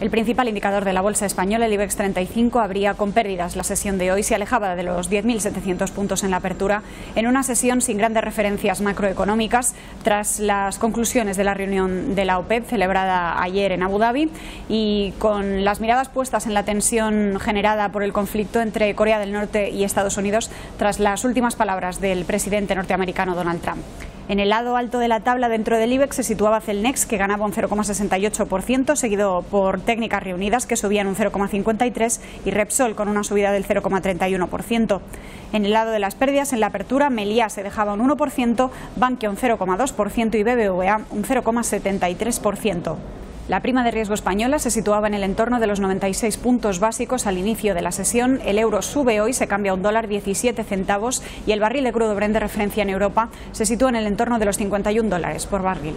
El principal indicador de la bolsa española, el IBEX 35, abría con pérdidas. La sesión de hoy se alejaba de los 10.700 puntos en la apertura, en una sesión sin grandes referencias macroeconómicas, tras las conclusiones de la reunión de la OPEP celebrada ayer en Abu Dhabi y con las miradas puestas en la tensión generada por el conflicto entre Corea del Norte y Estados Unidos tras las últimas palabras del presidente norteamericano Donald Trump. En el lado alto de la tabla dentro del IBEX se situaba Celnex, que ganaba un 0,68%, seguido por Técnicas Reunidas, que subían un 0,53%, y Repsol, con una subida del 0,31%. En el lado de las pérdidas, en la apertura, Meliá se dejaba un 1%, Bankia un 0,2% y BBVA un 0,73%. La prima de riesgo española se situaba en el entorno de los 96 puntos básicos al inicio de la sesión. El euro sube hoy, se cambia a un dólar 17 centavos y el barril de crudo Brent de referencia en Europa se sitúa en el entorno de los 51 dólares por barril.